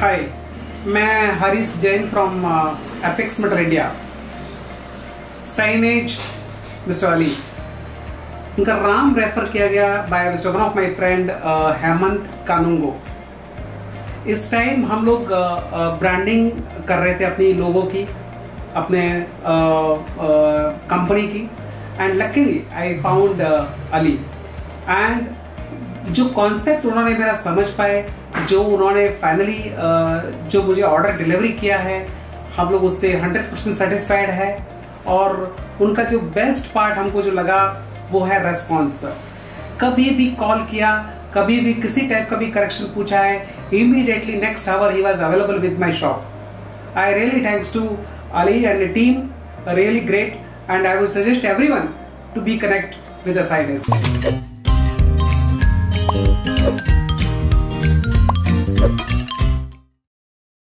मैं Harish Jain from epics matter India signage mister Ali इनका राम रेफर किया गया by mister one of my friend Hemant Kanungo इस टाइम हम लोग ब्रांडिंग कर रहे थे अपनी लोगों की, अपने कंपनी की. And luckily I found Ali and जो कॉन्सेप्ट उन्होंने मेरा समझ पाए, जो उन्होंने फाइनली जो मुझे ऑर्डर डिलीवरी किया है, हम लोग उससे 100 परसेंट सेटिस्फाइड है और उनका जो बेस्ट पार्ट हमको जो लगा, वो है रेस्पॉन्स कभी भी कॉल किया, कभी भी किसी टाइप का भी करेक्शन पूछा है immediately next hour he was available with my shop I really thanks to Ali and team really great and I would suggest everyone to be connect with Thank you.